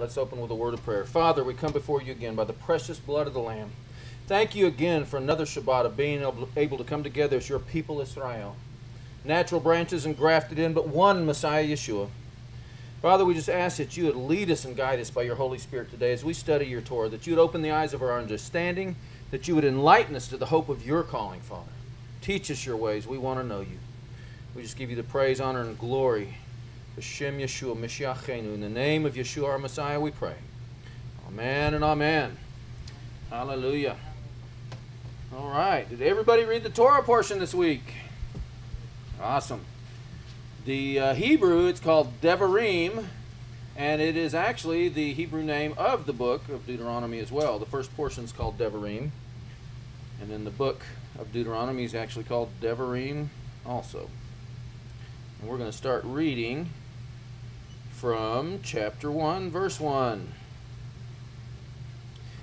Let's open with a word of prayer. Father, we come before you again by the precious blood of the Lamb. Thank you again for another Shabbat of being able to come together as your people Israel. Natural branches and grafted in, but one Messiah Yeshua. Father, we just ask that you would lead us and guide us by your Holy Spirit today as we study your Torah, that you would open the eyes of our understanding, that you would enlighten us to the hope of your calling, Father. Teach us your ways. We want to know you. We just give you the praise, honor, and glory B'Shem Yeshua Mashiachenu. In the name of Yeshua our Messiah we pray. Amen and amen. Hallelujah. All right. Did everybody read the Torah portion this week? Awesome. The uh, Hebrew, it's called Devarim, and it is actually the Hebrew name of the book of Deuteronomy as well. The first portion is called Devarim, and then the book of Deuteronomy is actually called Devarim also. And we're going to start reading from chapter 1, verse 1.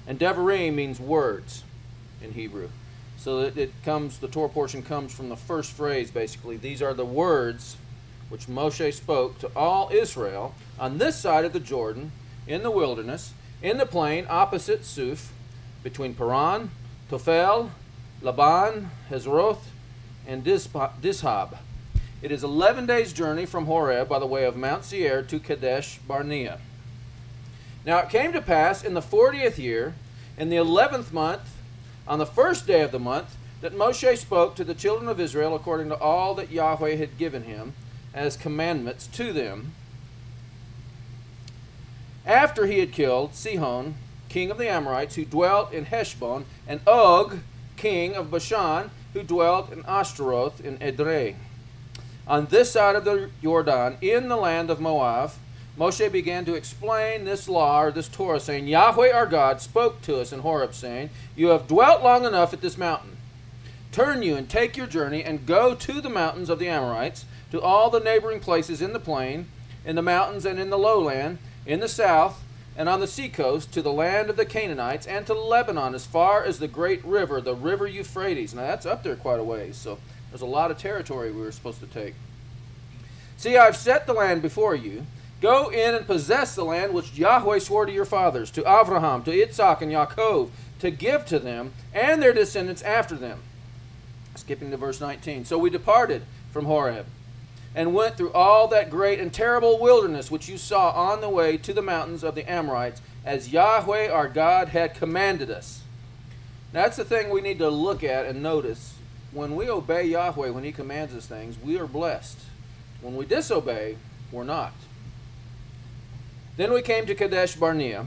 And Devarim means words in Hebrew. So it, it comes, the Torah portion comes from the first phrase, basically. These are the words which Moshe spoke to all Israel on this side of the Jordan, in the wilderness, in the plain opposite Suf, between Paran, Tophel, Laban, Hazeroth, and Dishab it is 11 days' journey from Horeb by the way of Mount Seir to Kadesh Barnea. Now it came to pass in the 40th year, in the 11th month, on the first day of the month, that Moshe spoke to the children of Israel according to all that Yahweh had given him as commandments to them. After he had killed Sihon, king of the Amorites, who dwelt in Heshbon, and Og, king of Bashan, who dwelt in Ashtaroth in Edrei on this side of the Jordan, in the land of Moab, Moshe began to explain this law or this Torah, saying, Yahweh our God spoke to us in Horeb, saying, You have dwelt long enough at this mountain. Turn you and take your journey and go to the mountains of the Amorites, to all the neighboring places in the plain, in the mountains and in the lowland, in the south, and on the seacoast, to the land of the Canaanites, and to Lebanon, as far as the great river, the river Euphrates. Now that's up there quite a ways, so there's a lot of territory we were supposed to take. See, I've set the land before you. Go in and possess the land which Yahweh swore to your fathers, to Abraham, to Isaac, and Yaakov, to give to them and their descendants after them. Skipping to verse 19. So we departed from Horeb and went through all that great and terrible wilderness which you saw on the way to the mountains of the Amorites, as Yahweh our God had commanded us. That's the thing we need to look at and notice when we obey Yahweh, when He commands us things, we are blessed. When we disobey, we're not. Then we came to Kadesh Barnea,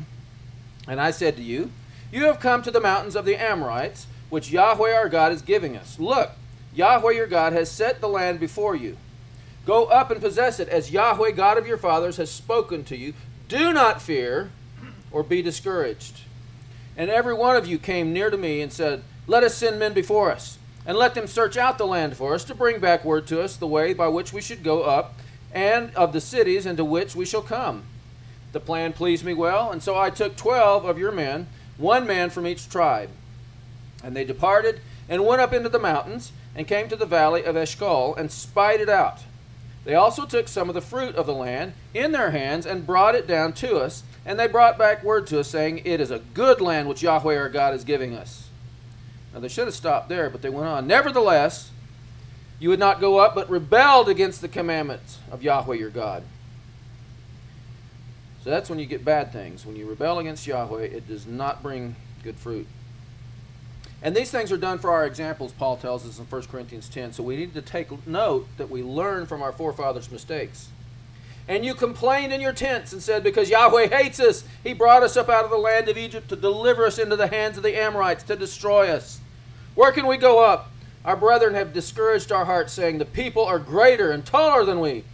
and I said to you, You have come to the mountains of the Amorites, which Yahweh our God is giving us. Look, Yahweh your God has set the land before you. Go up and possess it, as Yahweh God of your fathers has spoken to you. Do not fear or be discouraged. And every one of you came near to me and said, Let us send men before us and let them search out the land for us to bring back word to us the way by which we should go up and of the cities into which we shall come. The plan pleased me well, and so I took twelve of your men, one man from each tribe. And they departed and went up into the mountains and came to the valley of Eshcol and spied it out. They also took some of the fruit of the land in their hands and brought it down to us, and they brought back word to us, saying, It is a good land which Yahweh our God is giving us. Now, they should have stopped there, but they went on. Nevertheless, you would not go up, but rebelled against the commandments of Yahweh your God. So that's when you get bad things. When you rebel against Yahweh, it does not bring good fruit. And these things are done for our examples, Paul tells us in 1 Corinthians 10. So we need to take note that we learn from our forefathers' mistakes. And you complained in your tents and said, Because Yahweh hates us, he brought us up out of the land of Egypt to deliver us into the hands of the Amorites to destroy us. Where can we go up? Our brethren have discouraged our hearts, saying, The people are greater and taller than we.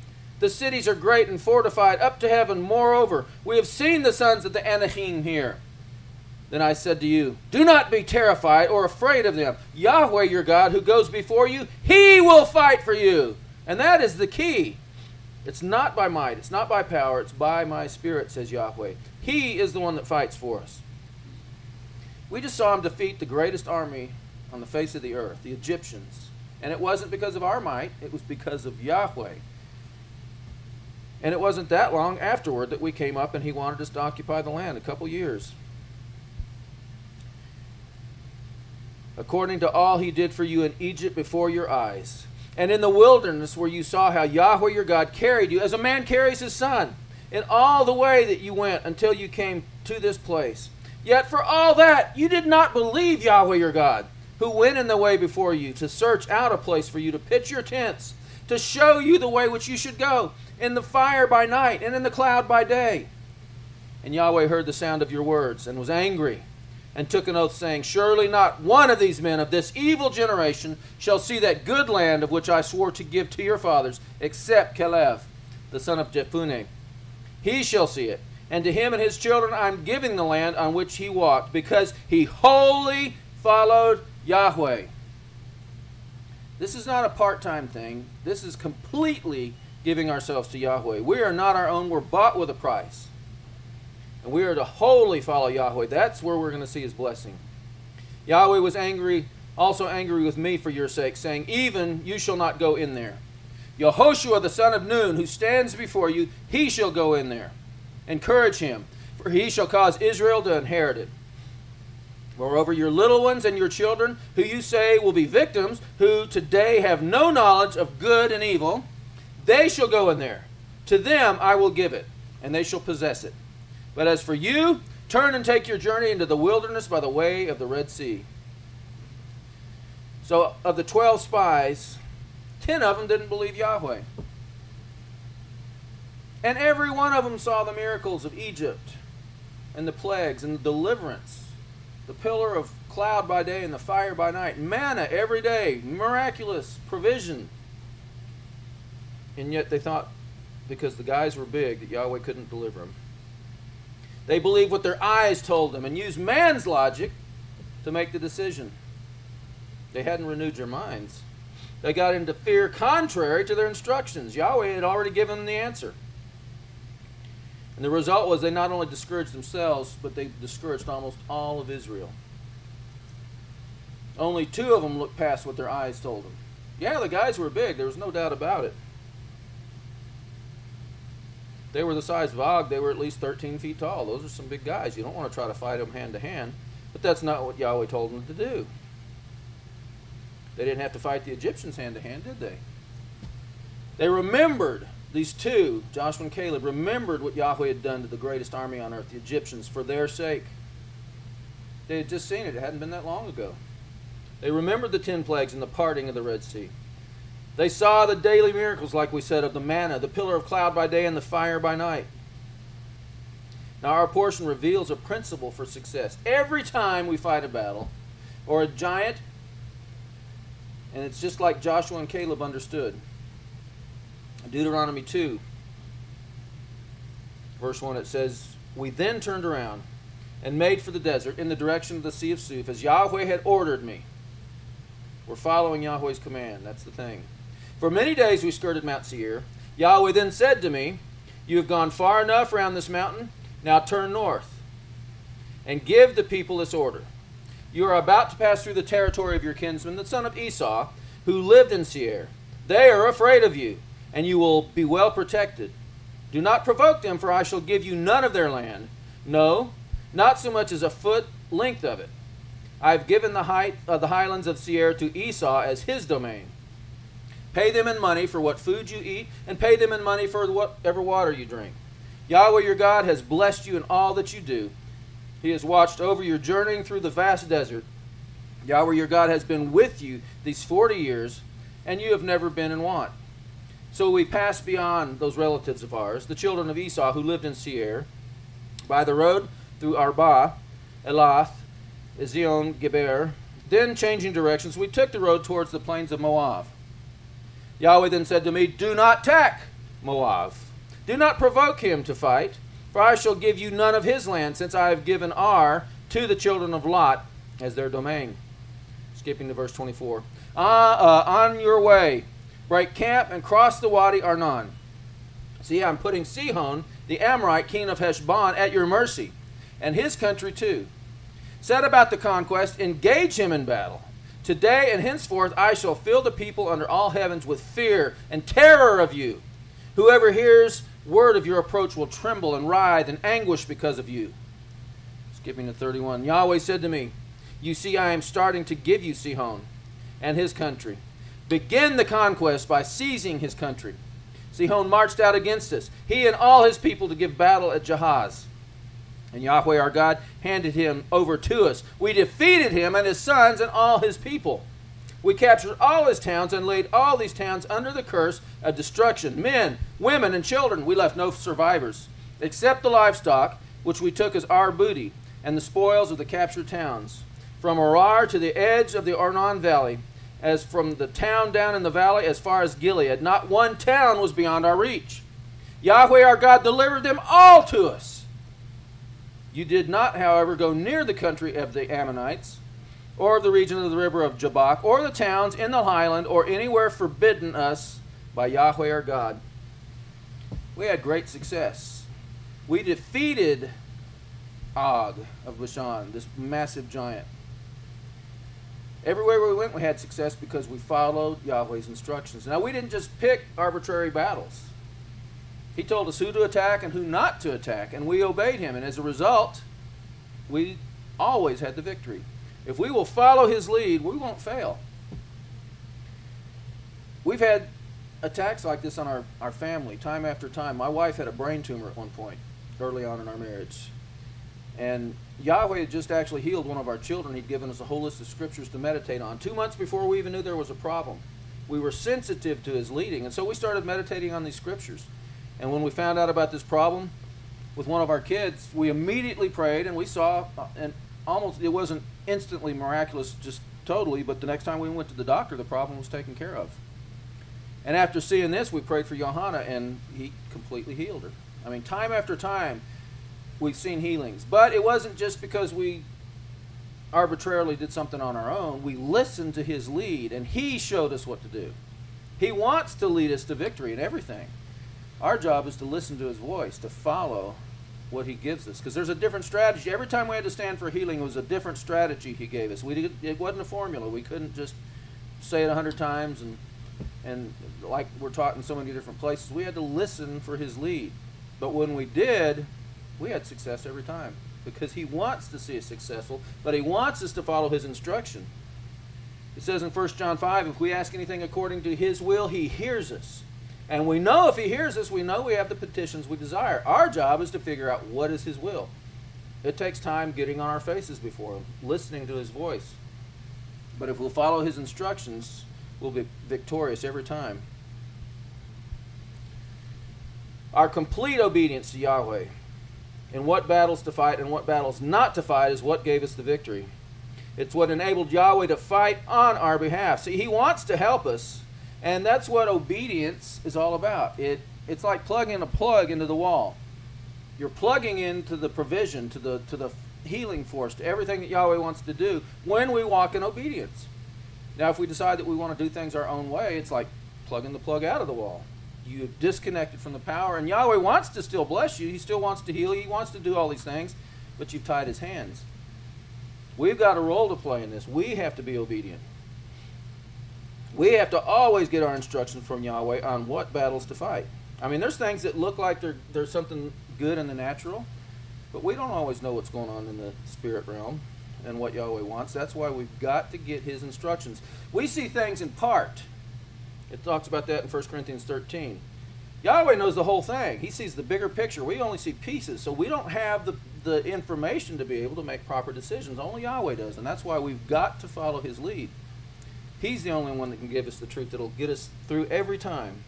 The cities are great and fortified up to heaven. Moreover, we have seen the sons of the Anakim here. Then I said to you, Do not be terrified or afraid of them. Yahweh your God, who goes before you, he will fight for you. And that is the key. It's not by might, it's not by power, it's by my spirit, says Yahweh. He is the one that fights for us. We just saw him defeat the greatest army on the face of the earth, the Egyptians. And it wasn't because of our might, it was because of Yahweh. And it wasn't that long afterward that we came up and he wanted us to occupy the land, a couple years. According to all he did for you in Egypt before your eyes, and in the wilderness where you saw how Yahweh your God carried you, as a man carries his son, in all the way that you went until you came to this place. Yet for all that, you did not believe Yahweh your God, who went in the way before you to search out a place for you to pitch your tents, to show you the way which you should go, in the fire by night and in the cloud by day. And Yahweh heard the sound of your words and was angry and took an oath, saying, Surely not one of these men of this evil generation shall see that good land of which I swore to give to your fathers, except Caleb, the son of Jephunneh. He shall see it, and to him and his children I am giving the land on which he walked, because he wholly followed Yahweh. This is not a part time thing, this is completely giving ourselves to Yahweh. We are not our own, we're bought with a price. And we are to wholly follow Yahweh. That's where we're going to see his blessing. Yahweh was angry, also angry with me for your sake, saying, Even you shall not go in there. Yehoshua the son of Nun, who stands before you, he shall go in there. Encourage him, for he shall cause Israel to inherit it. Moreover, your little ones and your children, who you say will be victims, who today have no knowledge of good and evil, they shall go in there. To them I will give it, and they shall possess it. But as for you, turn and take your journey into the wilderness by the way of the Red Sea. So, of the 12 spies, 10 of them didn't believe Yahweh. And every one of them saw the miracles of Egypt and the plagues and the deliverance, the pillar of cloud by day and the fire by night, manna every day, miraculous provision. And yet they thought because the guys were big that Yahweh couldn't deliver them. They believed what their eyes told them and used man's logic to make the decision. They hadn't renewed their minds. They got into fear contrary to their instructions. Yahweh had already given them the answer. And the result was they not only discouraged themselves, but they discouraged almost all of Israel. Only two of them looked past what their eyes told them. Yeah, the guys were big, there was no doubt about it. They were the size of Og. They were at least 13 feet tall. Those are some big guys. You don't want to try to fight them hand to hand. But that's not what Yahweh told them to do. They didn't have to fight the Egyptians hand to hand, did they? They remembered, these two, Joshua and Caleb, remembered what Yahweh had done to the greatest army on earth, the Egyptians, for their sake. They had just seen it. It hadn't been that long ago. They remembered the ten plagues and the parting of the Red Sea. They saw the daily miracles, like we said, of the manna, the pillar of cloud by day, and the fire by night. Now, our portion reveals a principle for success. Every time we fight a battle or a giant, and it's just like Joshua and Caleb understood. Deuteronomy 2, verse 1, it says, We then turned around and made for the desert in the direction of the Sea of Suf, as Yahweh had ordered me. We're following Yahweh's command. That's the thing. For many days we skirted Mount Seir. Yahweh then said to me, You have gone far enough around this mountain. Now turn north and give the people this order. You are about to pass through the territory of your kinsman, the son of Esau, who lived in Seir. They are afraid of you, and you will be well protected. Do not provoke them, for I shall give you none of their land. No, not so much as a foot length of it. I have given the height of the highlands of Seir to Esau as his domain. Pay them in money for what food you eat, and pay them in money for whatever water you drink. Yahweh your God has blessed you in all that you do. He has watched over your journeying through the vast desert. Yahweh your God has been with you these 40 years, and you have never been in want. So we passed beyond those relatives of ours, the children of Esau who lived in Seir, by the road through Arba, Elath, Ezion Geber. Then, changing directions, we took the road towards the plains of Moab. Yahweh then said to me, Do not attack Moab. Do not provoke him to fight, for I shall give you none of his land, since I have given Ar to the children of Lot as their domain. Skipping to verse 24. Uh, uh, on your way, break camp and cross the Wadi Arnon. See, I'm putting Sihon, the Amorite king of Heshbon, at your mercy, and his country too. Set about the conquest, engage him in battle. Today and henceforth I shall fill the people under all heavens with fear and terror of you. Whoever hears word of your approach will tremble and writhe in anguish because of you. Skipping to 31. Yahweh said to me, You see, I am starting to give you Sihon and his country. Begin the conquest by seizing his country. Sihon marched out against us, he and all his people, to give battle at Jahaz. And Yahweh our God handed him over to us. We defeated him and his sons and all his people. We captured all his towns and laid all these towns under the curse of destruction. Men, women, and children, we left no survivors, except the livestock, which we took as our booty, and the spoils of the captured towns. From Aroer to the edge of the Arnon Valley, as from the town down in the valley as far as Gilead, not one town was beyond our reach. Yahweh our God delivered them all to us. You did not, however, go near the country of the Ammonites or of the region of the river of Jabbok, or the towns in the highland, or anywhere forbidden us by Yahweh our God. We had great success. We defeated Og of Bashan, this massive giant. Everywhere we went, we had success because we followed Yahweh's instructions. Now, we didn't just pick arbitrary battles. He told us who to attack and who not to attack, and we obeyed him. And as a result, we always had the victory. If we will follow his lead, we won't fail. We've had attacks like this on our, our family time after time. My wife had a brain tumor at one point early on in our marriage. And Yahweh had just actually healed one of our children. He'd given us a whole list of scriptures to meditate on. Two months before we even knew there was a problem, we were sensitive to his leading. And so we started meditating on these scriptures. And when we found out about this problem with one of our kids, we immediately prayed and we saw, uh, and almost, it wasn't instantly miraculous, just totally, but the next time we went to the doctor, the problem was taken care of. And after seeing this, we prayed for Johanna, and he completely healed her. I mean, time after time, we've seen healings. But it wasn't just because we arbitrarily did something on our own. We listened to his lead, and he showed us what to do. He wants to lead us to victory in everything. Our job is to listen to his voice, to follow what he gives us because there's a different strategy every time we had to stand for healing it was a different strategy he gave us we did, it wasn't a formula we couldn't just say it a hundred times and and like we're taught in so many different places we had to listen for his lead but when we did we had success every time because he wants to see us successful but he wants us to follow his instruction it says in 1 john 5 if we ask anything according to his will he hears us and we know if he hears us, we know we have the petitions we desire. Our job is to figure out what is his will. It takes time getting on our faces before him, listening to his voice. But if we'll follow his instructions, we'll be victorious every time. Our complete obedience to Yahweh in what battles to fight and what battles not to fight is what gave us the victory. It's what enabled Yahweh to fight on our behalf. See, he wants to help us, and that's what obedience is all about. It it's like plugging a plug into the wall. You're plugging into the provision, to the to the healing force, to everything that Yahweh wants to do when we walk in obedience. Now, if we decide that we want to do things our own way, it's like plugging the plug out of the wall. You've disconnected from the power, and Yahweh wants to still bless you. He still wants to heal you. He wants to do all these things, but you've tied his hands. We've got a role to play in this. We have to be obedient. We have to always get our instructions from Yahweh on what battles to fight. I mean, there's things that look like there's something good in the natural, but we don't always know what's going on in the spirit realm and what Yahweh wants. That's why we've got to get his instructions. We see things in part. It talks about that in 1 Corinthians 13. Yahweh knows the whole thing. He sees the bigger picture. We only see pieces, so we don't have the, the information to be able to make proper decisions. Only Yahweh does, and that's why we've got to follow his lead. He's the only one that can give us the truth that'll get us through every time.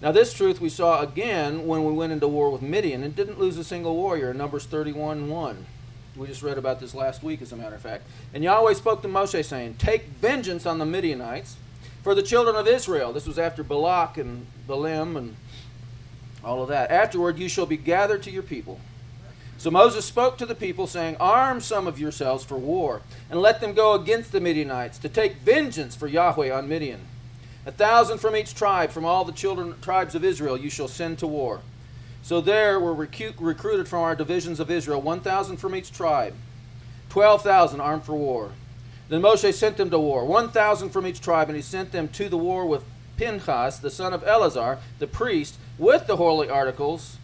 Now, this truth we saw again when we went into war with Midian and didn't lose a single warrior in Numbers 31 1. We just read about this last week, as a matter of fact. And Yahweh spoke to Moshe, saying, Take vengeance on the Midianites for the children of Israel. This was after Balak and Balaam and all of that. Afterward, you shall be gathered to your people. So Moses spoke to the people, saying, Arm some of yourselves for war, and let them go against the Midianites, to take vengeance for Yahweh on Midian. A thousand from each tribe, from all the children tribes of Israel, you shall send to war. So there were recu- recruited from our divisions of Israel, 1,000 from each tribe, 12,000 armed for war. Then Moshe sent them to war, 1,000 from each tribe, and he sent them to the war with Pinchas, the son of Eleazar, the priest, with the holy articles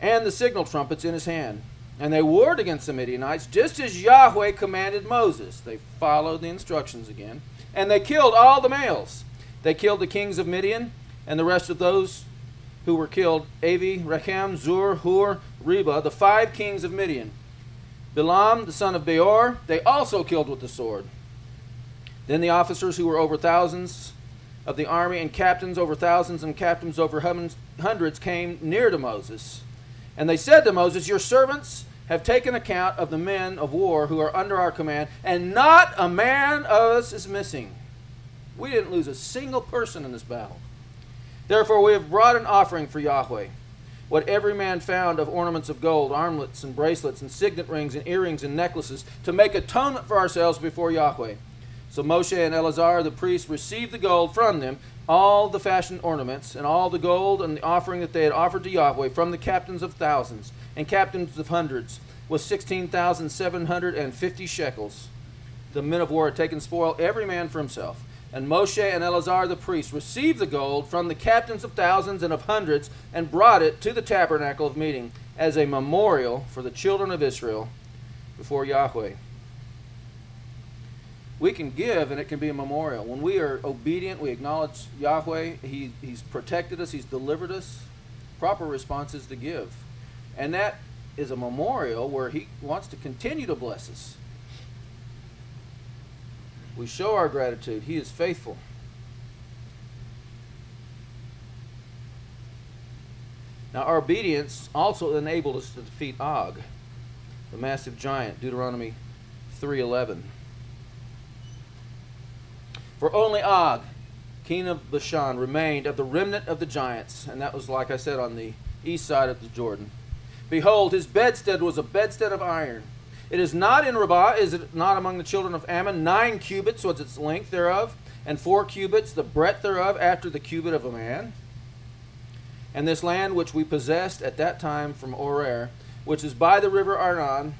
and the signal trumpets in his hand. And they warred against the Midianites, just as Yahweh commanded Moses. They followed the instructions again. And they killed all the males. They killed the kings of Midian and the rest of those who were killed Avi, Rechem, Zur, Hur, Reba, the five kings of Midian. Bilam, the son of Beor, they also killed with the sword. Then the officers who were over thousands of the army and captains over thousands and captains over hundreds came near to Moses. And they said to Moses, Your servants have taken account of the men of war who are under our command, and not a man of us is missing. We didn't lose a single person in this battle. Therefore, we have brought an offering for Yahweh. What every man found of ornaments of gold, armlets and bracelets, and signet rings and earrings and necklaces, to make atonement for ourselves before Yahweh. So Moshe and Eleazar the priest received the gold from them, all the fashioned ornaments, and all the gold and the offering that they had offered to Yahweh from the captains of thousands and captains of hundreds was 16,750 shekels. The men of war had taken spoil, every man for himself. And Moshe and Eleazar the priest received the gold from the captains of thousands and of hundreds and brought it to the tabernacle of meeting as a memorial for the children of Israel before Yahweh. We can give and it can be a memorial. When we are obedient, we acknowledge Yahweh. He, he's protected us, He's delivered us. Proper response is to give. And that is a memorial where He wants to continue to bless us. We show our gratitude. He is faithful. Now, our obedience also enabled us to defeat Og, the massive giant, Deuteronomy 3:11. For only Og, king of Bashan, remained of the remnant of the giants, and that was, like I said, on the east side of the Jordan. Behold, his bedstead was a bedstead of iron it is not in Rabbah, is it not among the children of Ammon? Nine cubits was its length thereof, and four cubits the breadth thereof, after the cubit of a man. And this land which we possessed at that time from Aroer, which is by the river Arnon,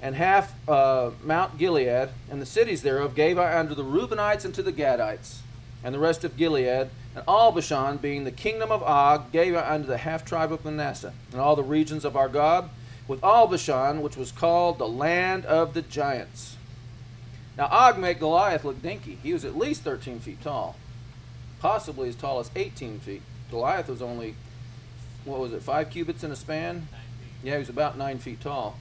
and half uh, Mount Gilead, and the cities thereof, gave I unto the Reubenites and to the Gadites, and the rest of Gilead, and all Bashan, being the kingdom of Og, gave I unto the half tribe of Manasseh, and all the regions of Argob, with all Bashan, which was called the land of the giants. Now, Og made Goliath look dinky. He was at least 13 feet tall, possibly as tall as 18 feet. Goliath was only, what was it, five cubits in a span? Yeah, he was about nine feet tall.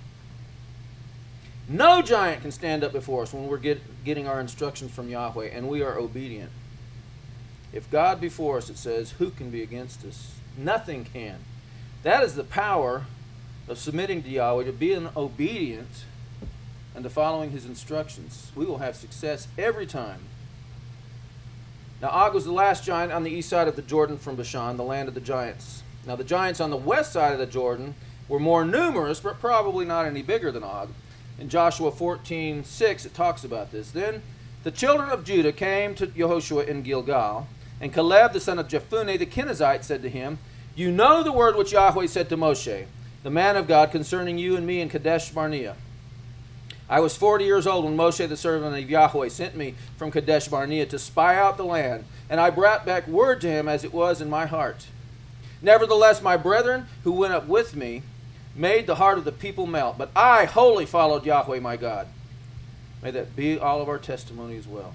No giant can stand up before us when we're get, getting our instructions from Yahweh and we are obedient. If God before us, it says, who can be against us? Nothing can. That is the power of submitting to Yahweh, to being obedient, and to following his instructions. We will have success every time. Now, Og was the last giant on the east side of the Jordan from Bashan, the land of the giants. Now, the giants on the west side of the Jordan were more numerous, but probably not any bigger than Og. In Joshua 14 6, it talks about this. Then the children of Judah came to Yehoshua in Gilgal, and Caleb the son of Jephunneh the Kenizzite said to him, You know the word which Yahweh said to Moshe the man of God, concerning you and me in Kadesh Barnea. I was forty years old when Moshe, the servant of Yahweh, sent me from Kadesh Barnea to spy out the land, and I brought back word to him as it was in my heart. Nevertheless, my brethren who went up with me made the heart of the people melt, but I wholly followed Yahweh my God. May that be all of our testimony as well.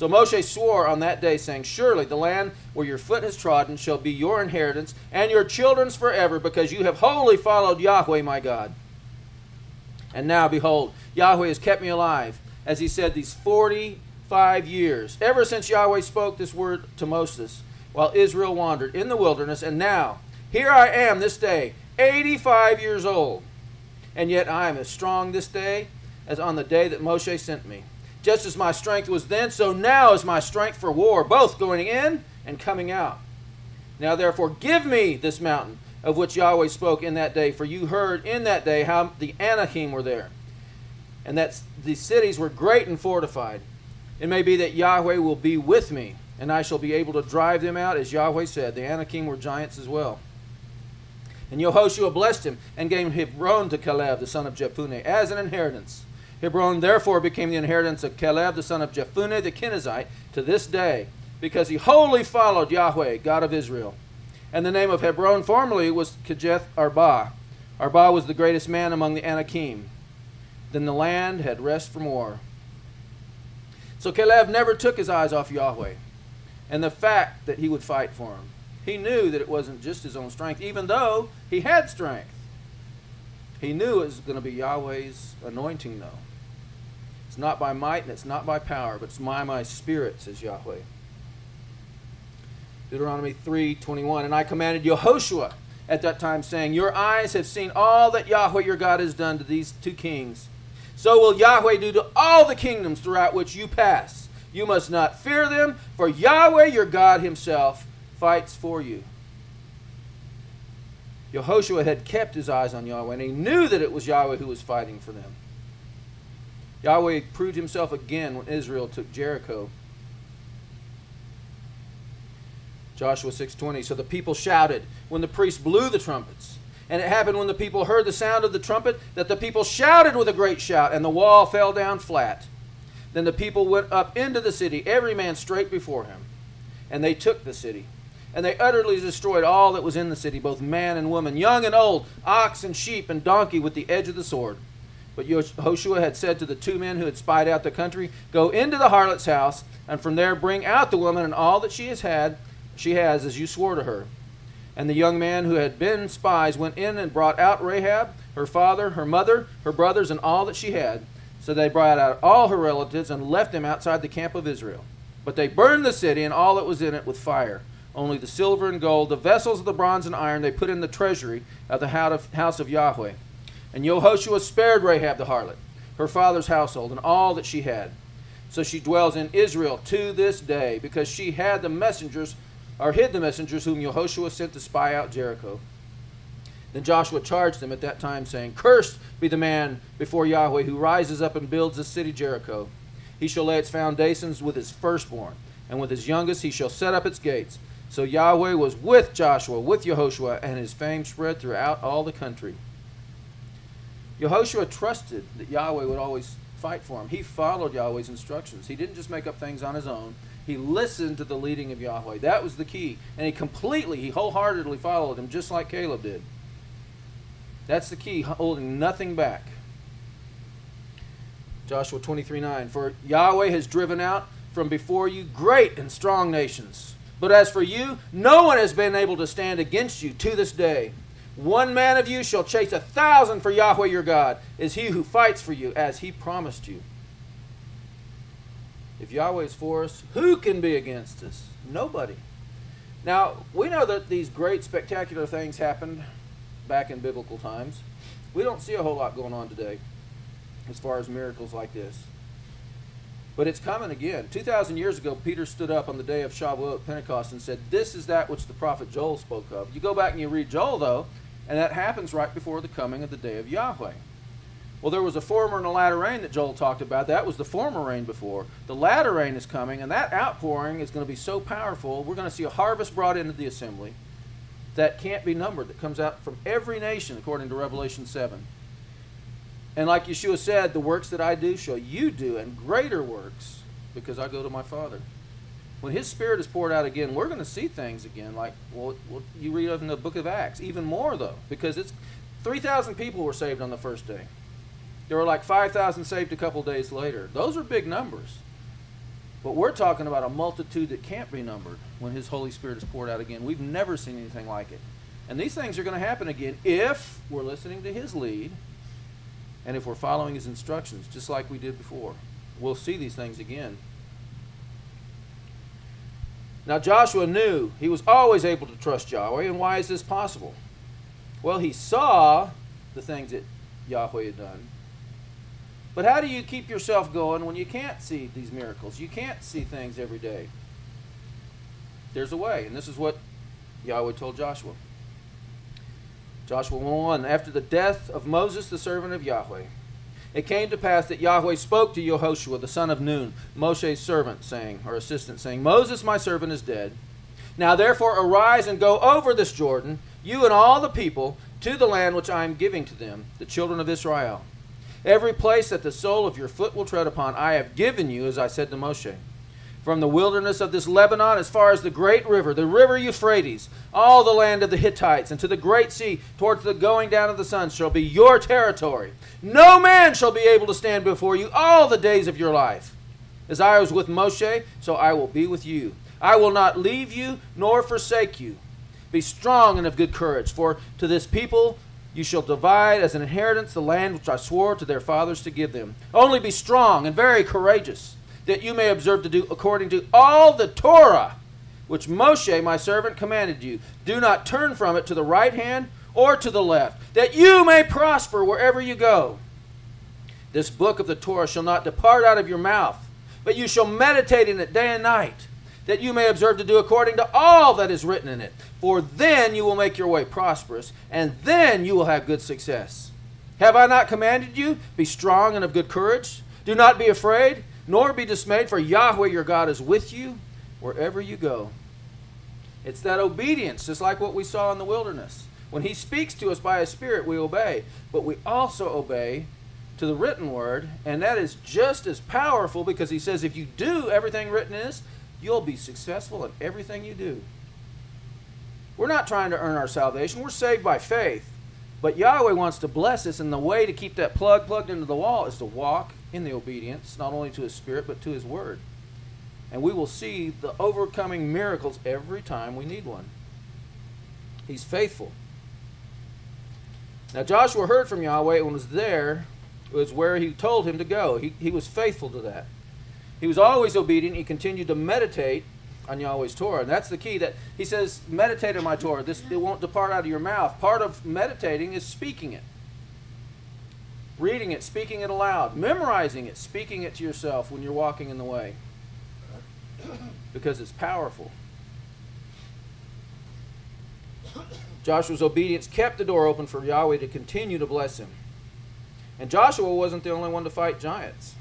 So Moshe swore on that day, saying, Surely the land where your foot has trodden shall be your inheritance, and your children's forever, because you have wholly followed Yahweh my God. And now, behold, Yahweh has kept me alive, as he said, these 45 years, ever since Yahweh spoke this word to Moses, while Israel wandered in the wilderness. And now, here I am this day, 85 years old. And yet I am as strong this day as on the day that Moshe sent me. Just as my strength was then, so now is my strength for war, both going in and coming out. Now therefore, give me this mountain of which Yahweh spoke in that day, for you heard in that day how the Anakim were there, and that the cities were great and fortified. It may be that Yahweh will be with me, and I shall be able to drive them out, as Yahweh said. The Anakim were giants as well. And Yehoshua blessed him and gave him Hebron to Caleb, the son of Jephunneh, as an inheritance. Hebron therefore became the inheritance of Caleb the son of Jephunneh the Kenizzite to this day. because he wholly followed Yahweh, God of Israel. And the name of Hebron formerly was Kirjath Arba. Arba was the greatest man among the Anakim. Then the land had rest from war. So Caleb never took his eyes off Yahweh and the fact that he would fight for him. He knew that it wasn't just his own strength, even though he had strength. He knew it was going to be Yahweh's anointing, though. Not by might and it's not by power, but it's by my spirit, says Yahweh. Deuteronomy 3:21 And I commanded Yehoshua at that time saying your eyes have seen all that Yahweh your God has done to these two kings. So will Yahweh do to all the kingdoms throughout which you pass. You must not fear them for Yahweh your God himself fights for you. Yehoshua had kept his eyes on Yahweh and he knew that it was Yahweh who was fighting for them Yahweh proved himself again when Israel took Jericho Joshua 6:20 So the people shouted when the priests blew the trumpets. And it happened when the people heard the sound of the trumpet that the people shouted with a great shout and the wall fell down flat. Then the people went up into the city every man straight before him. And they took the city. And they utterly destroyed all that was in the city, both man and woman, young and old, ox and sheep and donkey with the edge of the sword. But Joshua had said to the two men who had spied out the country, Go into the harlot's house, and from there bring out the woman and all that she has had, she has, as you swore to her. And the young man who had been spies went in and brought out Rahab, her father, her mother, her brothers, and all that she had. So they brought out all her relatives and left them outside the camp of Israel. But they burned the city and all that was in it with fire. Only the silver and gold, the vessels of the bronze and iron, they put in the treasury of the house of Yahweh. And Jehoshua spared Rahab the harlot, her father's household, and all that she had. So she dwells in Israel to this day, because she had the messengers or hid the messengers whom Yehoshua sent to spy out Jericho. Then Joshua charged them at that time, saying, Cursed be the man before Yahweh who rises up and builds the city Jericho. He shall lay its foundations with his firstborn, and with his youngest he shall set up its gates. So Yahweh was with Joshua, with Yehoshua, and his fame spread throughout all the country. Yehoshua trusted that Yahweh would always fight for him. He followed Yahweh's instructions. He didn't just make up things on his own. He listened to the leading of Yahweh. That was the key. And he completely, he wholeheartedly followed him, just like Caleb did. That's the key, holding nothing back. Joshua 23 9. For Yahweh has driven out from before you great and strong nations. But as for you, no one has been able to stand against you to this day. One man of you shall chase a thousand for Yahweh your God, is he who fights for you, as he promised you. If Yahweh is for us, who can be against us? Nobody. Now, we know that these great, spectacular things happened back in biblical times. We don't see a whole lot going on today as far as miracles like this. But it's coming again. 2,000 years ago, Peter stood up on the day of Shavuot, Pentecost, and said, This is that which the prophet Joel spoke of. You go back and you read Joel, though, and that happens right before the coming of the day of Yahweh. Well, there was a former and a latter rain that Joel talked about. That was the former rain before. The latter rain is coming, and that outpouring is going to be so powerful. We're going to see a harvest brought into the assembly that can't be numbered, that comes out from every nation, according to Revelation 7. And like Yeshua said, the works that I do shall you do, and greater works, because I go to my Father. When His Spirit is poured out again, we're going to see things again. Like, well, you read of in the book of Acts, even more, though, because it's 3,000 people were saved on the first day. There were like 5,000 saved a couple days later. Those are big numbers. But we're talking about a multitude that can't be numbered when His Holy Spirit is poured out again. We've never seen anything like it. And these things are going to happen again if we're listening to His lead and if we're following His instructions, just like we did before. We'll see these things again. Now, Joshua knew he was always able to trust Yahweh, and why is this possible? Well, he saw the things that Yahweh had done. But how do you keep yourself going when you can't see these miracles? You can't see things every day. There's a way, and this is what Yahweh told Joshua. Joshua 1 After the death of Moses, the servant of Yahweh, it came to pass that Yahweh spoke to Yehoshua, the son of Nun, Moshe's servant, saying, or assistant, saying, Moses, my servant, is dead. Now therefore arise and go over this Jordan, you and all the people, to the land which I am giving to them, the children of Israel. Every place that the sole of your foot will tread upon, I have given you, as I said to Moshe. From the wilderness of this Lebanon as far as the great river, the river Euphrates, all the land of the Hittites, and to the great sea, towards the going down of the sun, shall be your territory. No man shall be able to stand before you all the days of your life. As I was with Moshe, so I will be with you. I will not leave you nor forsake you. Be strong and of good courage, for to this people you shall divide as an inheritance the land which I swore to their fathers to give them. Only be strong and very courageous, that you may observe to do according to all the Torah which Moshe my servant commanded you. Do not turn from it to the right hand or to the left, that you may prosper wherever you go. This book of the Torah shall not depart out of your mouth, but you shall meditate in it day and night that you may observe to do according to all that is written in it. For then you will make your way prosperous, and then you will have good success. Have I not commanded you? Be strong and of good courage. Do not be afraid, nor be dismayed, for Yahweh your God is with you wherever you go. It's that obedience, just like what we saw in the wilderness. When He speaks to us by His Spirit, we obey, but we also obey to the written word, and that is just as powerful because He says, if you do everything written this, you'll be successful in everything you do. We're not trying to earn our salvation. We're saved by faith. But Yahweh wants to bless us, and the way to keep that plug plugged into the wall is to walk in the obedience, not only to His Spirit, but to His Word. And we will see the overcoming miracles every time we need one. He's faithful. Now, Joshua heard from Yahweh and was there, was where he told him to go. He, he was faithful to that. He was always obedient. He continued to meditate on Yahweh's Torah. And that's the key that he says, meditate on my Torah. This it won't depart out of your mouth. Part of meditating is speaking it. Reading it, speaking it aloud, memorizing it, speaking it to yourself when you're walking in the way. Because it's powerful. Joshua's obedience kept the door open for Yahweh to continue to bless him. And Joshua wasn't the only one to fight giants.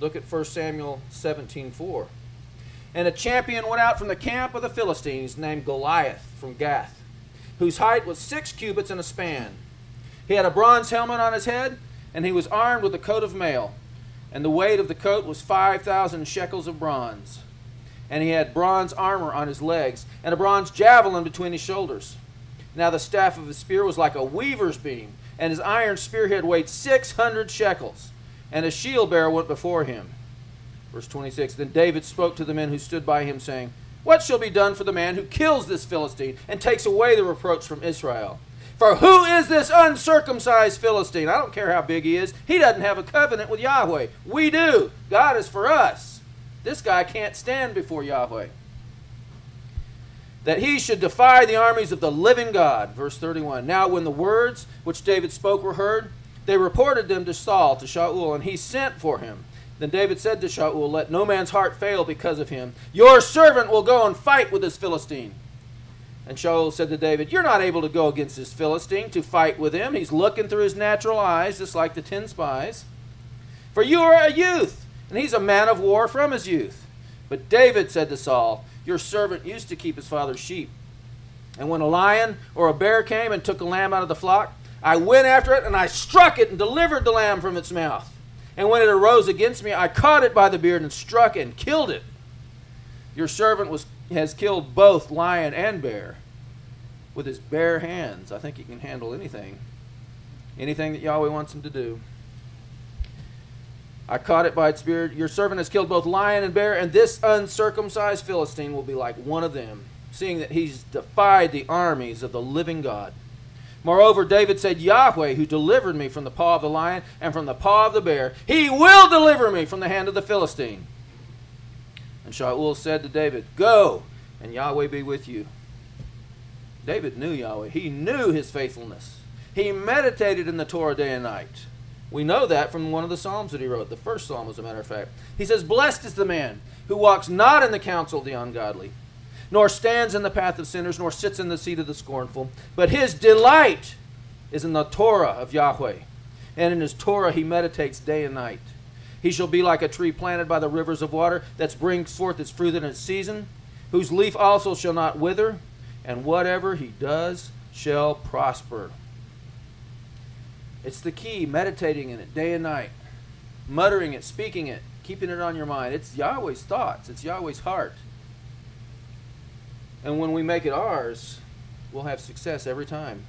Look at 1 Samuel 17:4. And a champion went out from the camp of the Philistines named Goliath from Gath, whose height was six cubits and a span. He had a bronze helmet on his head, and he was armed with a coat of mail, and the weight of the coat was 5,000 shekels of bronze. And he had bronze armor on his legs, and a bronze javelin between his shoulders. Now the staff of his spear was like a weaver's beam, and his iron spearhead weighed 600 shekels and a shield bearer went before him. Verse 26 Then David spoke to the men who stood by him, saying, What shall be done for the man who kills this Philistine and takes away the reproach from Israel? For who is this uncircumcised Philistine? I don't care how big he is. He doesn't have a covenant with Yahweh. We do. God is for us. This guy can't stand before Yahweh. That he should defy the armies of the living God. Verse 31. Now, when the words which David spoke were heard, they reported them to Saul, to Shaul, and he sent for him. Then David said to Shaul, Let no man's heart fail because of him. Your servant will go and fight with this Philistine. And Shaul said to David, You're not able to go against this Philistine to fight with him. He's looking through his natural eyes, just like the ten spies. For you are a youth, and he's a man of war from his youth. But David said to Saul, Your servant used to keep his father's sheep. And when a lion or a bear came and took a lamb out of the flock, I went after it and I struck it and delivered the lamb from its mouth. And when it arose against me, I caught it by the beard and struck and killed it. Your servant was, has killed both lion and bear with his bare hands. I think he can handle anything. Anything that Yahweh wants him to do. I caught it by its beard. Your servant has killed both lion and bear, and this uncircumcised Philistine will be like one of them, seeing that he's defied the armies of the living God. Moreover, David said, Yahweh, who delivered me from the paw of the lion and from the paw of the bear, he will deliver me from the hand of the Philistine. And Shaul said to David, Go, and Yahweh be with you. David knew Yahweh. He knew his faithfulness. He meditated in the Torah day and night. We know that from one of the Psalms that he wrote, the first Psalm, as a matter of fact. He says, Blessed is the man who walks not in the counsel of the ungodly nor stands in the path of sinners, nor sits in the seat of the scornful. But his delight is in the Torah of Yahweh, and in his Torah he meditates day and night. He shall be like a tree planted by the rivers of water that brings forth its fruit in its season, whose leaf also shall not wither, and whatever he does shall prosper. It's the key, meditating in it day and night, muttering it, speaking it, keeping it on your mind. It's Yahweh's thoughts, it's Yahweh's heart. And when we make it ours, we'll have success every time.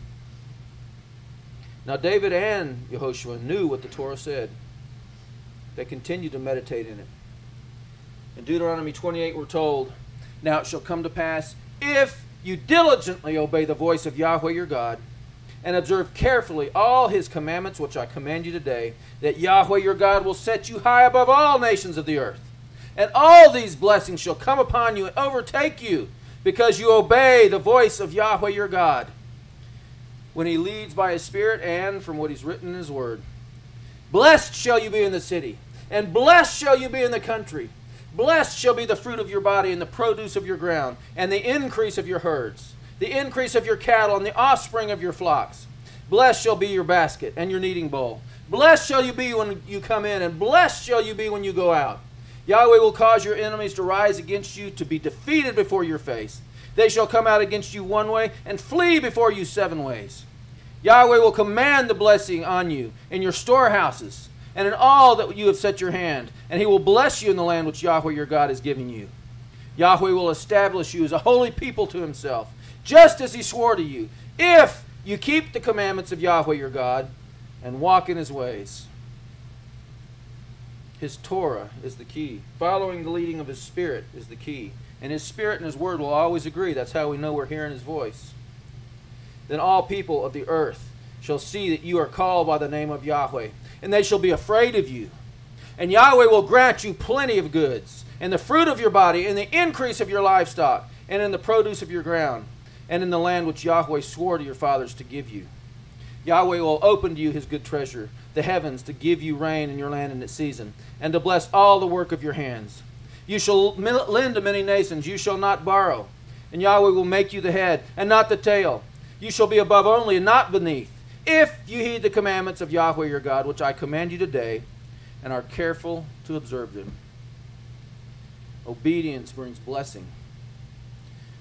Now, David and Yehoshua knew what the Torah said. They continued to meditate in it. In Deuteronomy 28, we're told, Now it shall come to pass, if you diligently obey the voice of Yahweh your God, and observe carefully all his commandments which I command you today, that Yahweh your God will set you high above all nations of the earth. And all these blessings shall come upon you and overtake you, because you obey the voice of Yahweh your God, when he leads by his Spirit and from what he's written in his word. Blessed shall you be in the city, and blessed shall you be in the country. Blessed shall be the fruit of your body, and the produce of your ground, and the increase of your herds the increase of your cattle and the offspring of your flocks. Blessed shall be your basket and your kneading bowl. Blessed shall you be when you come in, and blessed shall you be when you go out. Yahweh will cause your enemies to rise against you to be defeated before your face. They shall come out against you one way and flee before you seven ways. Yahweh will command the blessing on you in your storehouses and in all that you have set your hand, and he will bless you in the land which Yahweh your God is giving you. Yahweh will establish you as a holy people to himself just as he swore to you, if you keep the commandments of Yahweh your God and walk in his ways. His Torah is the key. Following the leading of his Spirit is the key. And his Spirit and his Word will always agree. That's how we know we're hearing his voice. Then all people of the earth shall see that you are called by the name of Yahweh, and they shall be afraid of you. And Yahweh will grant you plenty of goods, and the fruit of your body, and the increase of your livestock, and in the produce of your ground and in the land which Yahweh swore to your fathers to give you. Yahweh will open to you his good treasure, the heavens, to give you rain in your land in its season, and to bless all the work of your hands. You shall lend to many nations, you shall not borrow. And Yahweh will make you the head, and not the tail. You shall be above only, and not beneath, if you heed the commandments of Yahweh your God, which I command you today, and are careful to observe them. Obedience brings blessing.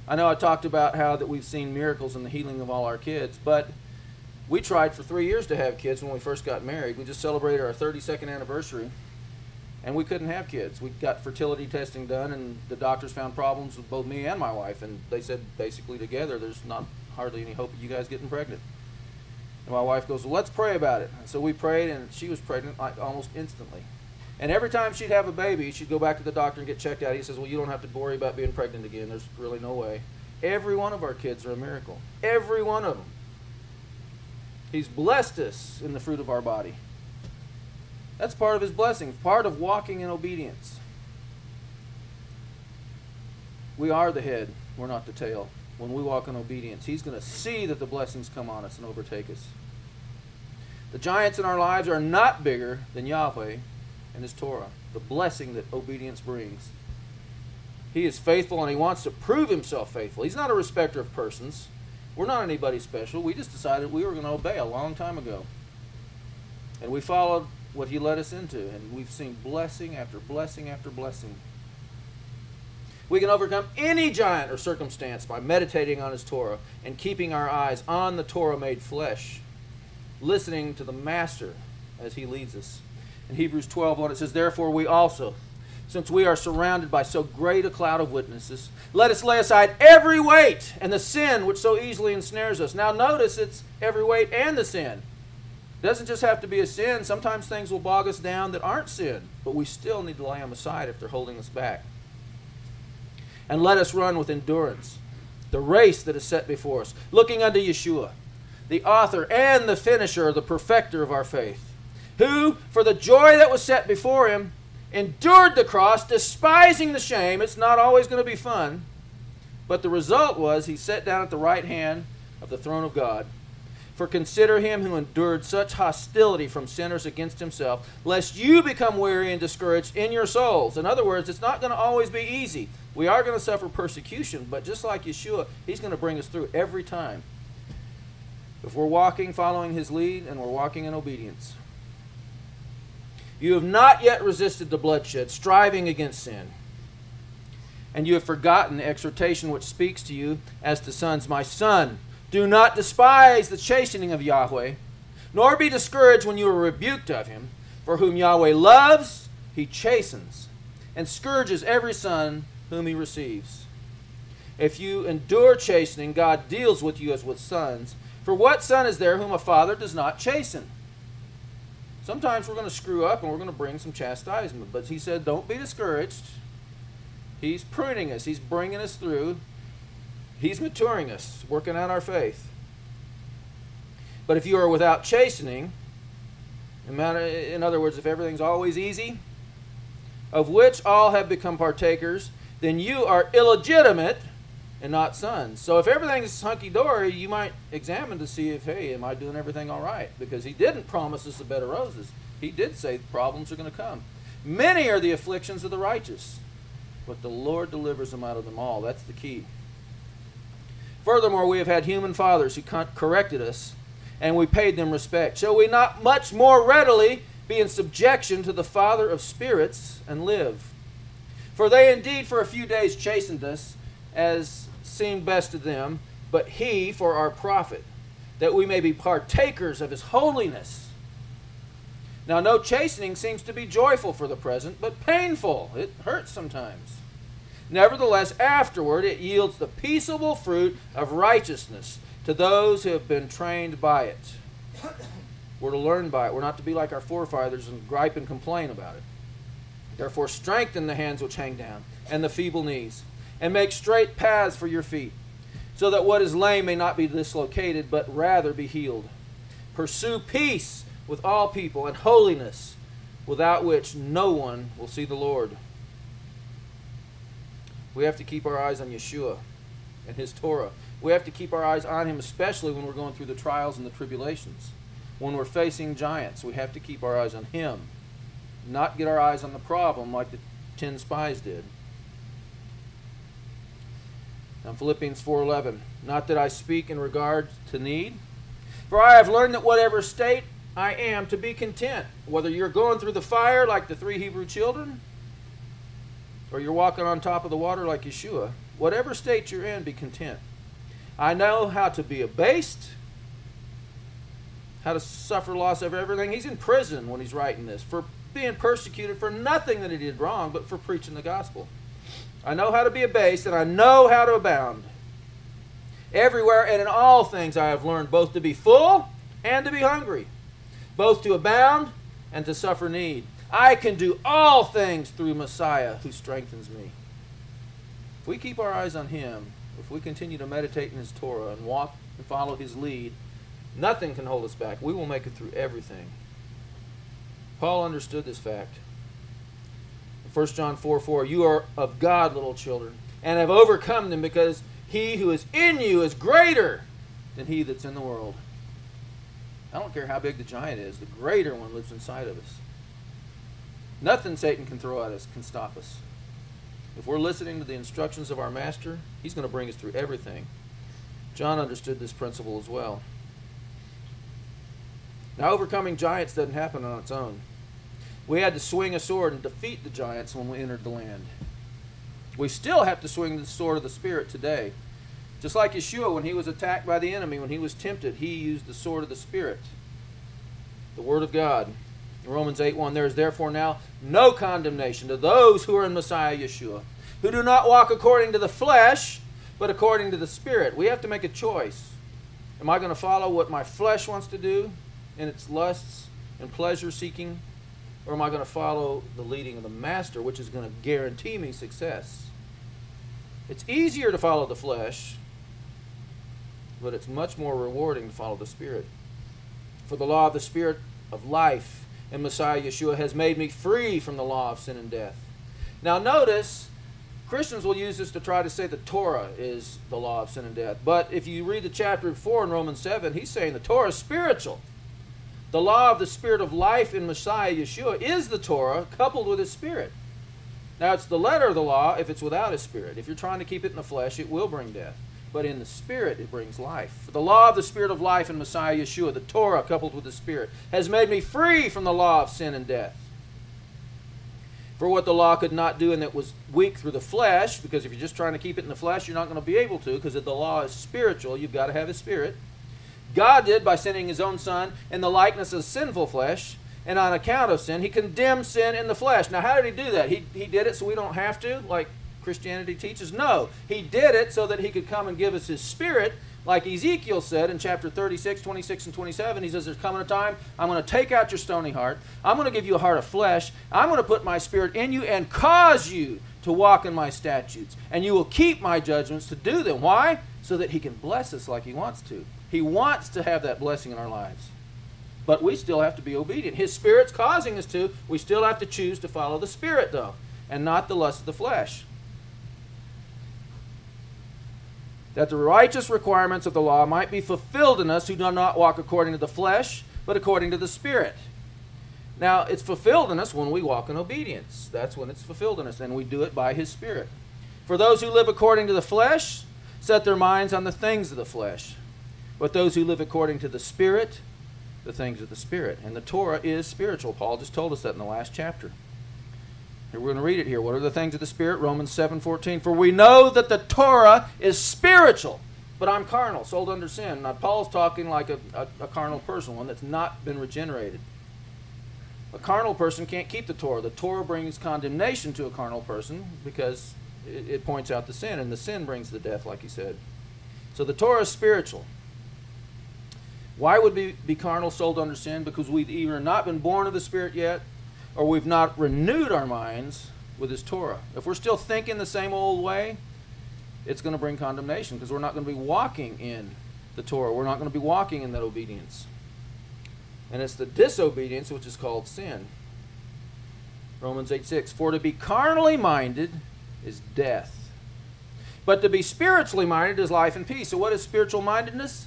I know I talked about how that we've seen miracles in the healing of all our kids, but we tried for three years to have kids when we first got married. We just celebrated our 32nd anniversary, and we couldn't have kids. We got fertility testing done, and the doctors found problems with both me and my wife, and they said basically together, there's not hardly any hope of you guys getting pregnant. My wife goes, well, let's pray about it. And so we prayed, and she was pregnant like almost instantly. And every time she'd have a baby, she'd go back to the doctor and get checked out. He says, Well, you don't have to worry about being pregnant again. There's really no way. Every one of our kids are a miracle. Every one of them. He's blessed us in the fruit of our body. That's part of his blessing, part of walking in obedience. We are the head, we're not the tail. When we walk in obedience, he's going to see that the blessings come on us and overtake us. The giants in our lives are not bigger than Yahweh and his Torah, the blessing that obedience brings. He is faithful and he wants to prove himself faithful. He's not a respecter of persons. We're not anybody special. We just decided we were going to obey a long time ago. And we followed what he led us into, and we've seen blessing after blessing after blessing. We can overcome any giant or circumstance by meditating on his Torah and keeping our eyes on the Torah made flesh, listening to the Master as he leads us in Hebrews 12 1, it says, Therefore we also, since we are surrounded by so great a cloud of witnesses, let us lay aside every weight and the sin which so easily ensnares us. Now notice it's every weight and the sin. It doesn't just have to be a sin. Sometimes things will bog us down that aren't sin, but we still need to lay them aside if they're holding us back. And let us run with endurance the race that is set before us, looking unto Yeshua, the author and the finisher, the perfecter of our faith who, for the joy that was set before him, endured the cross, despising the shame. It's not always going to be fun. But the result was he sat down at the right hand of the throne of God. For consider him who endured such hostility from sinners against himself, lest you become weary and discouraged in your souls. In other words, it's not going to always be easy. We are going to suffer persecution, but just like Yeshua, he's going to bring us through every time. If we're walking, following his lead, and we're walking in obedience. You have not yet resisted the bloodshed, striving against sin. And you have forgotten the exhortation which speaks to you as to sons. My son, do not despise the chastening of Yahweh, nor be discouraged when you are rebuked of him. For whom Yahweh loves, he chastens and scourges every son whom he receives. If you endure chastening, God deals with you as with sons. For what son is there whom a father does not chasten? Sometimes we're going to screw up and we're going to bring some chastisement. But he said, don't be discouraged. He's pruning us, he's bringing us through, he's maturing us, working on our faith. But if you are without chastening, in other words, if everything's always easy, of which all have become partakers, then you are illegitimate and not sons. So if everything's hunky dory, you might examine to see if, hey, am I doing everything all right? Because he didn't promise us a bed of roses. He did say problems are going to come. Many are the afflictions of the righteous, but the Lord delivers them out of them all. That's the key. Furthermore, we have had human fathers who corrected us, and we paid them respect. Shall we not much more readily be in subjection to the Father of spirits and live? For they indeed for a few days chastened us, as seemed best to them, but he for our profit, that we may be partakers of his holiness. Now, no chastening seems to be joyful for the present, but painful. It hurts sometimes. Nevertheless, afterward, it yields the peaceable fruit of righteousness to those who have been trained by it. We're to learn by it. We're not to be like our forefathers and gripe and complain about it. Therefore, strengthen the hands which hang down and the feeble knees and make straight paths for your feet, so that what is lame may not be dislocated, but rather be healed. Pursue peace with all people and holiness, without which no one will see the Lord. We have to keep our eyes on Yeshua and his Torah. We have to keep our eyes on him, especially when we're going through the trials and the tribulations. When we're facing giants, we have to keep our eyes on him, not get our eyes on the problem like the ten spies did. Now Philippians 4:11, not that I speak in regard to need, for I have learned that whatever state I am to be content, whether you're going through the fire like the three Hebrew children, or you're walking on top of the water like Yeshua, whatever state you're in, be content. I know how to be abased, how to suffer loss of everything. He's in prison when he's writing this for being persecuted for nothing that he did wrong, but for preaching the gospel. I know how to be abased, and I know how to abound. Everywhere and in all things I have learned both to be full and to be hungry, both to abound and to suffer need. I can do all things through Messiah who strengthens me. If we keep our eyes on Him, if we continue to meditate in His Torah and walk and follow His lead, nothing can hold us back. We will make it through everything. Paul understood this fact. 1 John 4 4, you are of God, little children, and have overcome them because he who is in you is greater than he that's in the world. I don't care how big the giant is, the greater one lives inside of us. Nothing Satan can throw at us can stop us. If we're listening to the instructions of our master, he's going to bring us through everything. John understood this principle as well. Now, overcoming giants doesn't happen on its own. We had to swing a sword and defeat the giants when we entered the land. We still have to swing the sword of the Spirit today. Just like Yeshua, when he was attacked by the enemy, when he was tempted, he used the sword of the Spirit, the Word of God. In Romans 8 1, there is therefore now no condemnation to those who are in Messiah Yeshua, who do not walk according to the flesh, but according to the Spirit. We have to make a choice. Am I going to follow what my flesh wants to do in its lusts and pleasure seeking? Or am I going to follow the leading of the master, which is going to guarantee me success? It's easier to follow the flesh, but it's much more rewarding to follow the Spirit. For the law of the Spirit of life in Messiah Yeshua has made me free from the law of sin and death. Now, notice Christians will use this to try to say the Torah is the law of sin and death. But if you read the chapter before in Romans 7, he's saying the Torah is spiritual. The law of the Spirit of life in Messiah Yeshua is the Torah coupled with His Spirit. Now, it's the letter of the law if it's without His Spirit. If you're trying to keep it in the flesh, it will bring death. But in the Spirit, it brings life. The law of the Spirit of life in Messiah Yeshua, the Torah coupled with the Spirit, has made me free from the law of sin and death. For what the law could not do and that was weak through the flesh, because if you're just trying to keep it in the flesh, you're not going to be able to, because if the law is spiritual, you've got to have His Spirit. God did by sending his own Son in the likeness of sinful flesh, and on account of sin, he condemned sin in the flesh. Now, how did he do that? He, he did it so we don't have to, like Christianity teaches? No. He did it so that he could come and give us his spirit, like Ezekiel said in chapter 36, 26, and 27. He says, There's coming a time, I'm going to take out your stony heart. I'm going to give you a heart of flesh. I'm going to put my spirit in you and cause you to walk in my statutes. And you will keep my judgments to do them. Why? So that he can bless us like he wants to. He wants to have that blessing in our lives. But we still have to be obedient. His Spirit's causing us to. We still have to choose to follow the Spirit, though, and not the lust of the flesh. That the righteous requirements of the law might be fulfilled in us who do not walk according to the flesh, but according to the Spirit. Now, it's fulfilled in us when we walk in obedience. That's when it's fulfilled in us, and we do it by His Spirit. For those who live according to the flesh set their minds on the things of the flesh, but those who live according to the Spirit, the things of the Spirit. And the Torah is spiritual. Paul just told us that in the last chapter. Here we're going to read it here. What are the things of the Spirit? Romans 7:14. For we know that the Torah is spiritual, but I'm carnal, sold under sin. Now Paul's talking like a, a, a carnal person, one that's not been regenerated. A carnal person can't keep the Torah. The Torah brings condemnation to a carnal person because it, it points out the sin, and the sin brings the death, like he said. So the Torah is spiritual. Why would we be carnal, sold under sin? Because we've either not been born of the Spirit yet, or we've not renewed our minds with His Torah. If we're still thinking the same old way, it's going to bring condemnation because we're not going to be walking in the Torah. We're not going to be walking in that obedience. And it's the disobedience which is called sin. Romans 8 6. For to be carnally minded is death, but to be spiritually minded is life and peace. So, what is spiritual mindedness?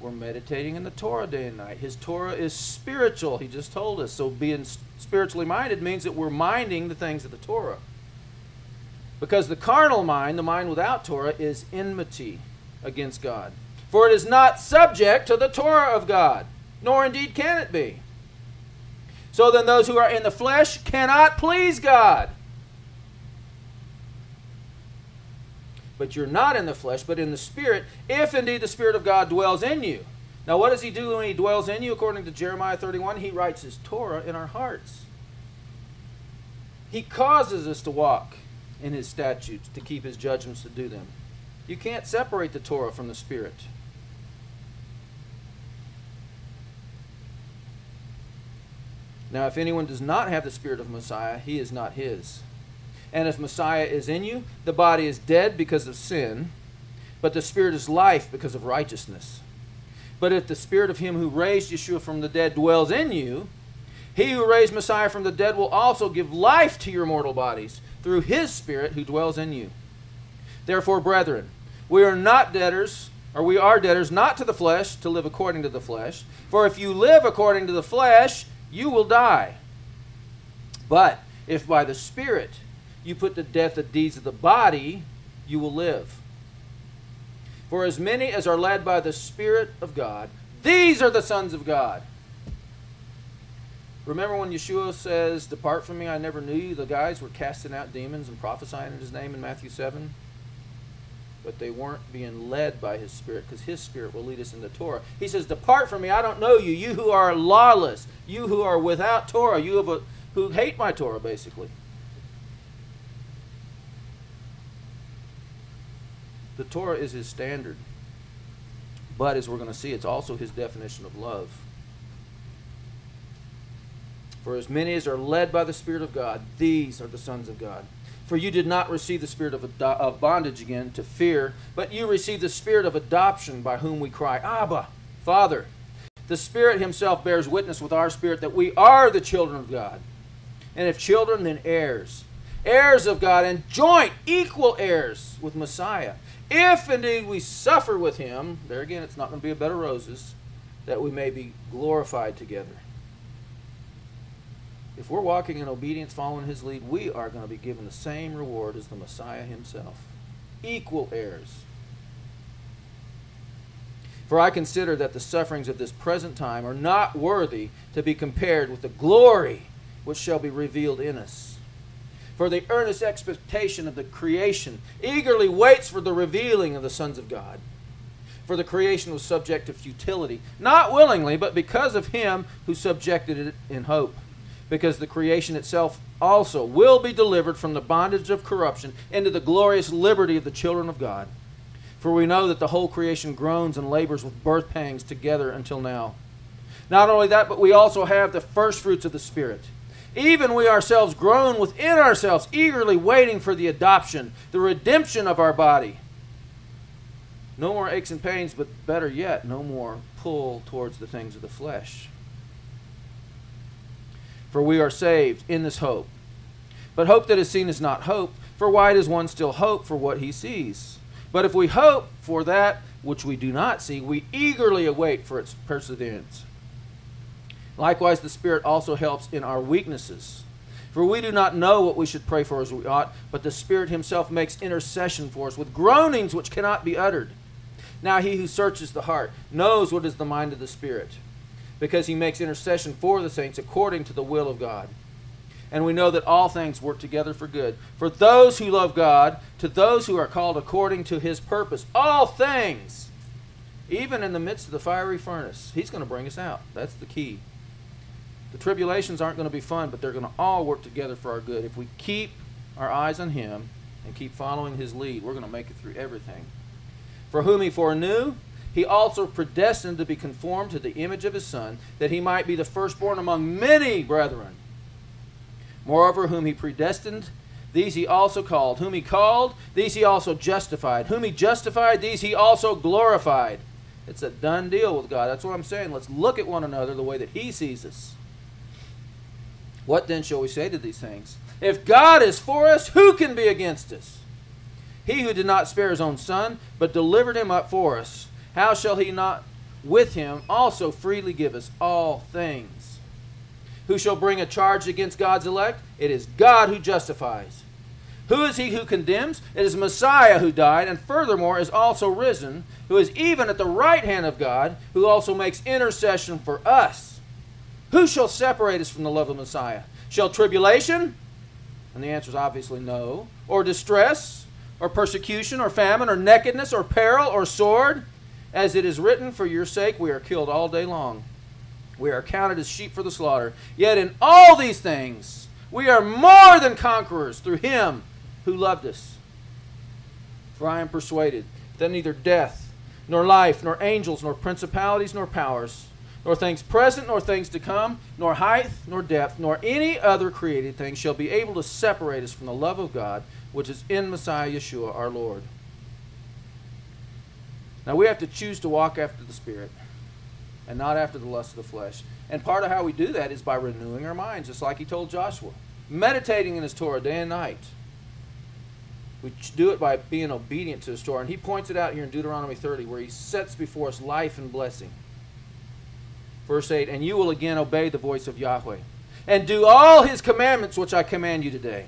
We're meditating in the Torah day and night. His Torah is spiritual, he just told us. So being spiritually minded means that we're minding the things of the Torah. Because the carnal mind, the mind without Torah, is enmity against God. For it is not subject to the Torah of God, nor indeed can it be. So then, those who are in the flesh cannot please God. But you're not in the flesh, but in the Spirit, if indeed the Spirit of God dwells in you. Now, what does He do when He dwells in you? According to Jeremiah 31, He writes His Torah in our hearts. He causes us to walk in His statutes, to keep His judgments, to do them. You can't separate the Torah from the Spirit. Now, if anyone does not have the Spirit of Messiah, he is not His. And if Messiah is in you, the body is dead because of sin, but the spirit is life because of righteousness. But if the spirit of him who raised Yeshua from the dead dwells in you, he who raised Messiah from the dead will also give life to your mortal bodies through his spirit who dwells in you. Therefore, brethren, we are not debtors, or we are debtors not to the flesh to live according to the flesh. For if you live according to the flesh, you will die. But if by the Spirit you put to death the deeds of the body, you will live. For as many as are led by the Spirit of God, these are the sons of God. Remember when Yeshua says, Depart from me, I never knew you? The guys were casting out demons and prophesying in his name in Matthew 7. But they weren't being led by his spirit because his spirit will lead us into Torah. He says, Depart from me, I don't know you, you who are lawless, you who are without Torah, you who hate my Torah, basically. The Torah is his standard. But as we're going to see, it's also his definition of love. For as many as are led by the Spirit of God, these are the sons of God. For you did not receive the spirit of, of bondage again to fear, but you received the spirit of adoption by whom we cry, Abba, Father. The Spirit Himself bears witness with our spirit that we are the children of God. And if children, then heirs. Heirs of God and joint, equal heirs with Messiah if indeed we suffer with him, there again, it's not going to be a bed of roses, that we may be glorified together. If we're walking in obedience, following his lead, we are going to be given the same reward as the Messiah himself. Equal heirs. For I consider that the sufferings of this present time are not worthy to be compared with the glory which shall be revealed in us for the earnest expectation of the creation eagerly waits for the revealing of the sons of God. For the creation was subject to futility, not willingly, but because of him who subjected it in hope. Because the creation itself also will be delivered from the bondage of corruption into the glorious liberty of the children of God. For we know that the whole creation groans and labors with birth pangs together until now. Not only that, but we also have the first fruits of the Spirit. Even we ourselves groan within ourselves, eagerly waiting for the adoption, the redemption of our body. No more aches and pains, but better yet, no more pull towards the things of the flesh. For we are saved in this hope. But hope that is seen is not hope, for why does one still hope for what he sees? But if we hope for that which we do not see, we eagerly await for its perseverance. Likewise, the Spirit also helps in our weaknesses. For we do not know what we should pray for as we ought, but the Spirit Himself makes intercession for us with groanings which cannot be uttered. Now he who searches the heart knows what is the mind of the Spirit, because he makes intercession for the saints according to the will of God. And we know that all things work together for good, for those who love God, to those who are called according to his purpose. All things, even in the midst of the fiery furnace, he's going to bring us out. That's the key. The tribulations aren't going to be fun, but they're going to all work together for our good. If we keep our eyes on him and keep following his lead, we're going to make it through everything. For whom he foreknew, he also predestined to be conformed to the image of his Son, that he might be the firstborn among many brethren. Moreover, whom he predestined, these he also called. Whom he called, these he also justified. Whom he justified, these he also glorified. It's a done deal with God. That's what I'm saying. Let's look at one another the way that he sees us. What then shall we say to these things? If God is for us, who can be against us? He who did not spare his own son, but delivered him up for us, how shall he not with him also freely give us all things? Who shall bring a charge against God's elect? It is God who justifies. Who is he who condemns? It is Messiah who died, and furthermore is also risen, who is even at the right hand of God, who also makes intercession for us. Who shall separate us from the love of Messiah? Shall tribulation? And the answer is obviously no. Or distress? or persecution, or famine, or nakedness, or peril, or sword. As it is written, For your sake we are killed all day long. We are counted as sheep for the slaughter. Yet in all these things we are more than conquerors through him who loved us. For I am persuaded that neither death, nor life, nor angels, nor principalities, nor powers, nor things present, nor things to come, nor height, nor depth, nor any other created thing shall be able to separate us from the love of God which is in Messiah Yeshua our Lord. Now we have to choose to walk after the Spirit and not after the lust of the flesh. And part of how we do that is by renewing our minds, just like he told Joshua, meditating in his Torah day and night. We do it by being obedient to his Torah. And he points it out here in Deuteronomy 30, where he sets before us life and blessing. Verse 8 And you will again obey the voice of Yahweh, and do all his commandments which I command you today.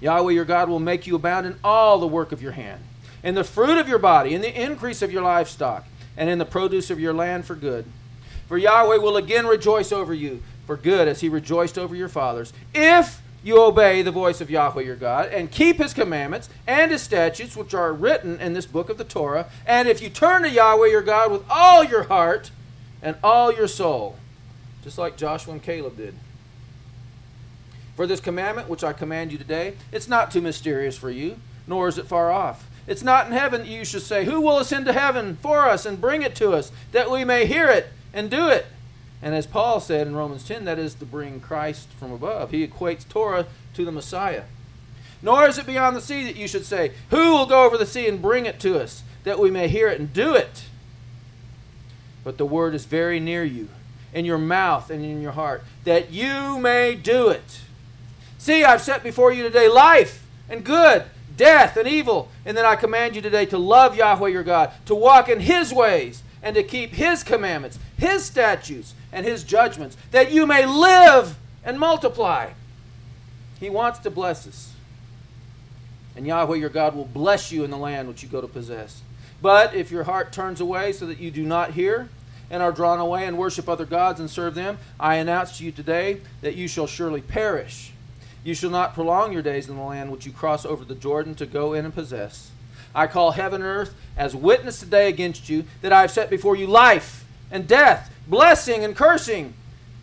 Yahweh your God will make you abound in all the work of your hand, in the fruit of your body, in the increase of your livestock, and in the produce of your land for good. For Yahweh will again rejoice over you for good as he rejoiced over your fathers, if you obey the voice of Yahweh your God and keep his commandments and his statutes which are written in this book of the Torah, and if you turn to Yahweh your God with all your heart and all your soul, just like Joshua and Caleb did. For this commandment which I command you today, it's not too mysterious for you, nor is it far off. It's not in heaven that you should say, Who will ascend to heaven for us and bring it to us, that we may hear it and do it? And as Paul said in Romans 10, that is to bring Christ from above. He equates Torah to the Messiah. Nor is it beyond the sea that you should say, Who will go over the sea and bring it to us, that we may hear it and do it? But the word is very near you, in your mouth and in your heart, that you may do it. See, I've set before you today life and good, death and evil. And then I command you today to love Yahweh your God, to walk in his ways, and to keep his commandments, his statutes, and his judgments, that you may live and multiply. He wants to bless us. And Yahweh your God will bless you in the land which you go to possess. But if your heart turns away so that you do not hear, and are drawn away and worship other gods and serve them, I announce to you today that you shall surely perish. You shall not prolong your days in the land which you cross over the Jordan to go in and possess. I call heaven and earth as witness today against you that I have set before you life and death, blessing and cursing.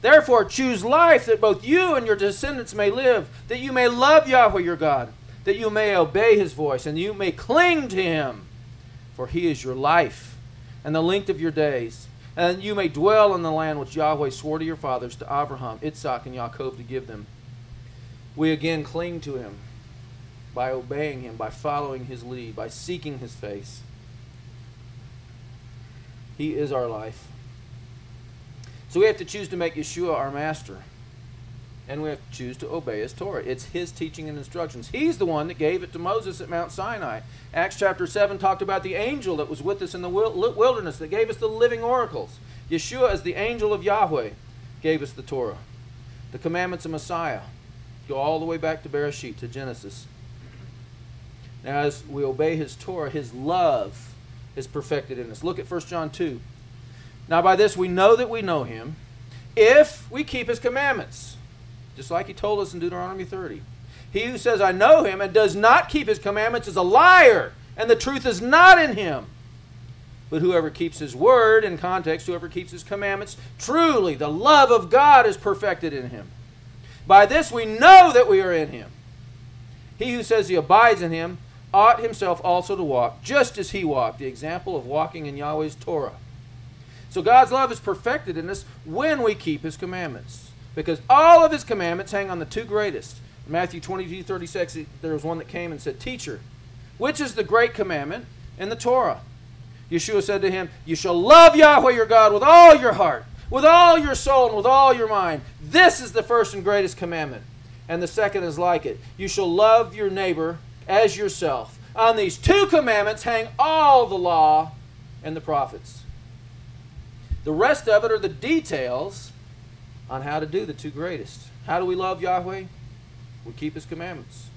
Therefore, choose life that both you and your descendants may live, that you may love Yahweh your God, that you may obey his voice, and you may cling to him. For he is your life and the length of your days, and you may dwell in the land which Yahweh swore to your fathers, to Abraham, Isaac, and Jacob, to give them. We again cling to him by obeying him, by following his lead, by seeking his face. He is our life. So we have to choose to make Yeshua our master. And we have to choose to obey his Torah. It's his teaching and instructions. He's the one that gave it to Moses at Mount Sinai. Acts chapter 7 talked about the angel that was with us in the wilderness that gave us the living oracles. Yeshua, as the angel of Yahweh, gave us the Torah. The commandments of Messiah go all the way back to Bereshit, to Genesis. Now, as we obey his Torah, his love is perfected in us. Look at 1 John 2. Now, by this we know that we know him if we keep his commandments, just like he told us in Deuteronomy 30. He who says, I know him, and does not keep his commandments is a liar, and the truth is not in him. But whoever keeps his word, in context, whoever keeps his commandments, truly the love of God is perfected in him. By this we know that we are in him. He who says he abides in him ought himself also to walk, just as he walked, the example of walking in Yahweh's Torah. So God's love is perfected in us when we keep his commandments. Because all of his commandments hang on the two greatest. Matthew 22, 36, there was one that came and said, Teacher, which is the great commandment in the Torah? Yeshua said to him, You shall love Yahweh your God with all your heart, with all your soul, and with all your mind. This is the first and greatest commandment. And the second is like it. You shall love your neighbor as yourself. On these two commandments hang all the law and the prophets. The rest of it are the details on how to do the two greatest. How do we love Yahweh? We keep his commandments.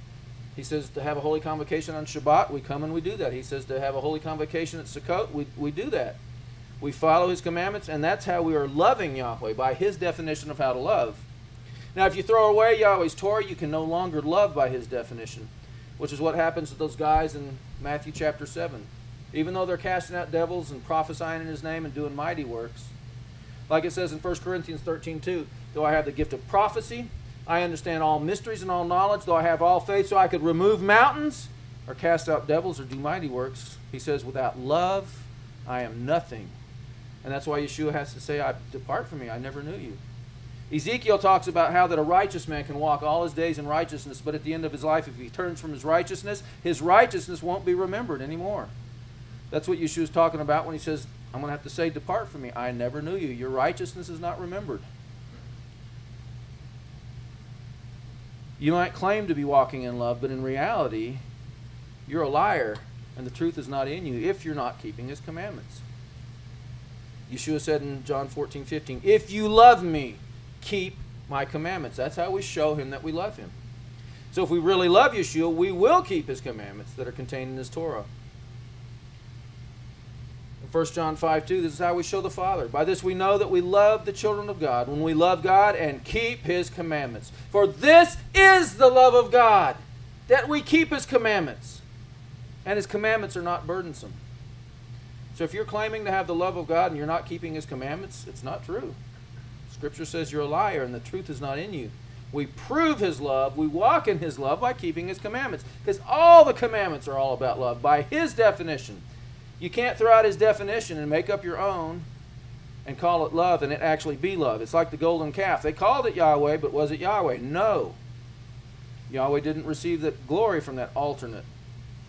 He says to have a holy convocation on Shabbat, we come and we do that. He says to have a holy convocation at Sukkot, we, we do that. We follow his commandments, and that's how we are loving Yahweh, by his definition of how to love. Now, if you throw away Yahweh's Torah, you can no longer love by his definition which is what happens to those guys in Matthew chapter 7. Even though they're casting out devils and prophesying in his name and doing mighty works, like it says in 1 Corinthians 13 2, though I have the gift of prophecy, I understand all mysteries and all knowledge, though I have all faith so I could remove mountains or cast out devils or do mighty works, he says, without love, I am nothing. And that's why Yeshua has to say, I depart from me, I never knew you. Ezekiel talks about how that a righteous man can walk all his days in righteousness, but at the end of his life, if he turns from his righteousness, his righteousness won't be remembered anymore. That's what Yeshua is talking about when he says, I'm going to have to say, Depart from me. I never knew you. Your righteousness is not remembered. You might claim to be walking in love, but in reality, you're a liar, and the truth is not in you if you're not keeping his commandments. Yeshua said in John 14, 15, If you love me, keep my commandments. That's how we show him that we love him. So if we really love Yeshua, we will keep his commandments that are contained in his Torah. In 1 John 5 2, this is how we show the Father. By this we know that we love the children of God, when we love God and keep his commandments. For this is the love of God, that we keep his commandments. And his commandments are not burdensome. So if you're claiming to have the love of God and you're not keeping his commandments, it's not true. Scripture says you're a liar and the truth is not in you. We prove his love, we walk in his love by keeping his commandments. Because all the commandments are all about love by his definition. You can't throw out his definition and make up your own and call it love and it actually be love. It's like the golden calf. They called it Yahweh, but was it Yahweh? No. Yahweh didn't receive the glory from that alternate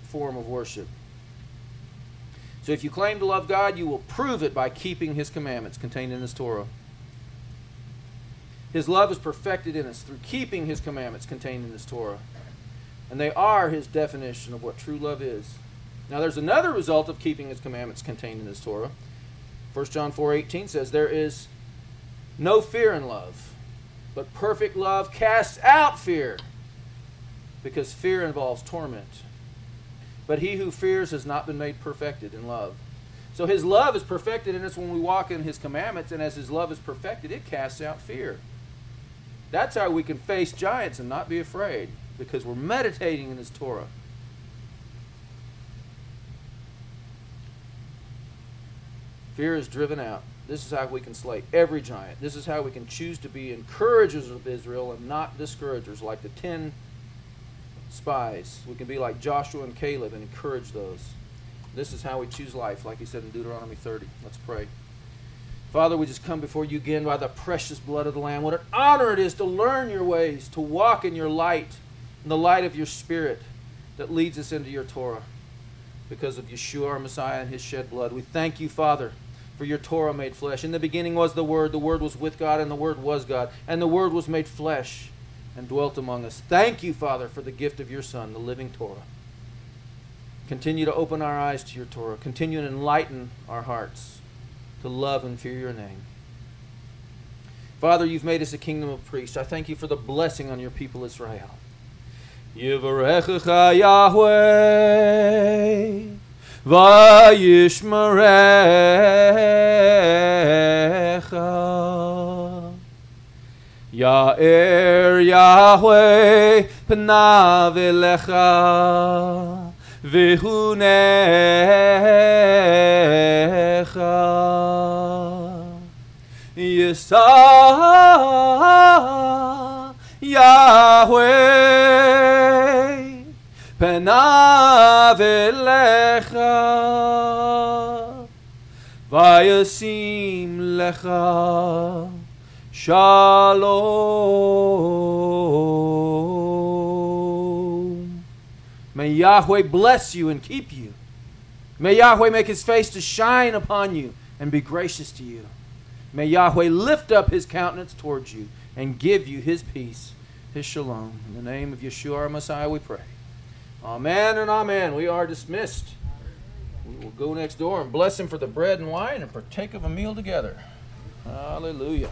form of worship. So if you claim to love God, you will prove it by keeping his commandments contained in his Torah. His love is perfected in us through keeping his commandments contained in his Torah. And they are his definition of what true love is. Now there's another result of keeping his commandments contained in his Torah. 1 John 4:18 says there is no fear in love, but perfect love casts out fear, because fear involves torment. But he who fears has not been made perfected in love. So his love is perfected in us when we walk in his commandments, and as his love is perfected, it casts out fear. That's how we can face giants and not be afraid because we're meditating in His Torah. Fear is driven out. This is how we can slay every giant. This is how we can choose to be encouragers of Israel and not discouragers like the ten spies. We can be like Joshua and Caleb and encourage those. This is how we choose life, like he said in Deuteronomy 30. Let's pray. Father, we just come before you again by the precious blood of the Lamb. What an honor it is to learn your ways, to walk in your light, in the light of your Spirit that leads us into your Torah. Because of Yeshua, our Messiah, and his shed blood. We thank you, Father, for your Torah made flesh. In the beginning was the Word, the Word was with God, and the Word was God, and the Word was made flesh and dwelt among us. Thank you, Father, for the gift of your Son, the living Torah. Continue to open our eyes to your Torah. Continue to enlighten our hearts to love and fear your name. Father, you've made us a kingdom of priests. I thank you for the blessing on your people Israel. Yivarechecha Yahweh, vayishmerecha. Ya'er Yahweh panav elecha, v'hunecha. Yisa Yahweh panav elecha vayasim lecha shalom. May Yahweh bless you and keep you. May Yahweh make his face to shine upon you and be gracious to you. May Yahweh lift up his countenance towards you and give you his peace, his shalom. In the name of Yeshua our Messiah we pray. Amen and amen. We are dismissed. We will go next door and bless him for the bread and wine and partake of a meal together. Hallelujah.